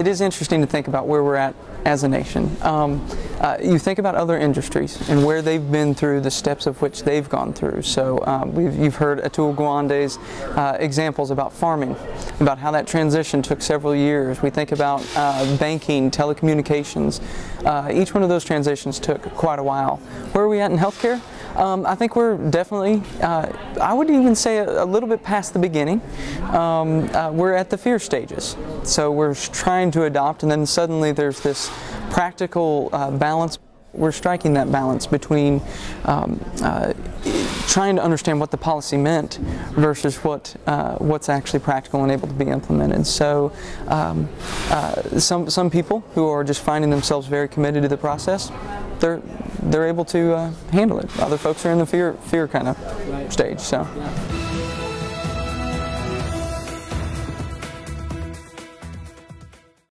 It is interesting to think about where we're at as a nation. Um, uh, you think about other industries and where they've been through the steps of which they've gone through. So um, you've heard Atul Gawande's uh, examples about farming, about how that transition took several years. We think about uh, banking, telecommunications. Uh, each one of those transitions took quite a while. Where are we at in healthcare? Um, I think we're definitely, uh, I would even say a, a, little bit past the beginning. Um, uh, we're at the fear stages. So we're trying to adopt, and then suddenly there's this practical uh, balance. We're striking that balance between um, uh, trying to understand what the policy meant versus what uh, what's actually practical and able to be implemented. So, um, uh, some some people who are just finding themselves very committed to the process, they're they're able to uh, handle it. Other folks are in the fear fear kind of stage. So.